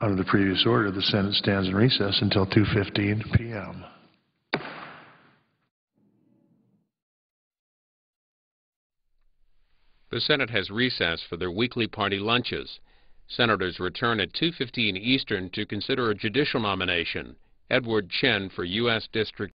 Under the previous order, the Senate stands in recess until 2:15 p.m. The Senate has recessed for their weekly party lunches. Senators return at 2:15 Eastern to consider a judicial nomination. Edward Chen for U.S. District